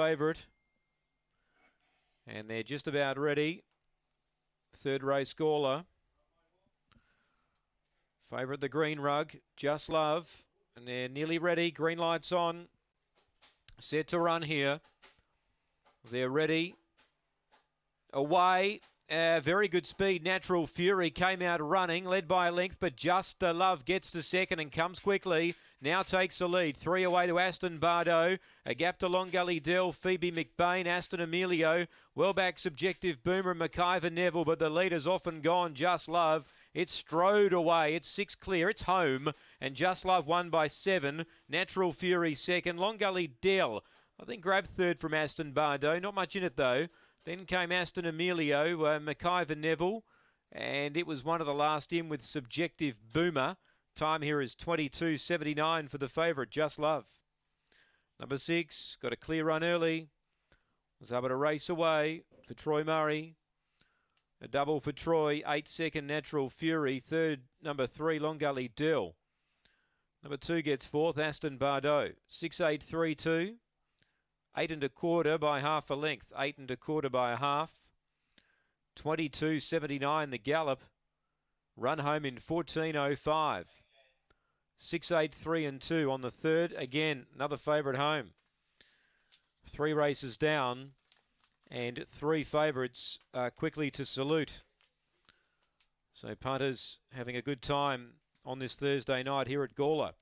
favourite. And they're just about ready. Third race Gawler. Favourite the green rug, Just Love. And they're nearly ready. Green lights on. Set to run here. They're ready. Away. Uh, very good speed. Natural Fury came out running, led by a length, but Just uh, Love gets to second and comes quickly. Now takes the lead. Three away to Aston Bardo. A gap to Long Gully Dell, Phoebe McBain, Aston Emilio. Well back Subjective Boomer and McIver Neville, but the leader's often gone. Just Love. It's strode away. It's six clear. It's home. And Just Love won by seven. Natural Fury second. Long Gully Dell. I think grabbed third from Aston Bardo. Not much in it though. Then came Aston Emilio, uh, McIver Neville, and it was one of the last in with Subjective Boomer. Time here is 22.79 for the favourite, Just Love. Number six, got a clear run early. Was able to race away for Troy Murray. A double for Troy, eight second Natural Fury. Third, number three, Long Gully Dill. Number two gets fourth, Aston Bardo. Six eight three two. Eight and a quarter by half a length. Eight and a quarter by a half. 22.79 the gallop. Run home in 14.05. 6.83 and 2 on the third. Again, another favourite home. Three races down and three favourites uh, quickly to salute. So punters having a good time on this Thursday night here at Gawler.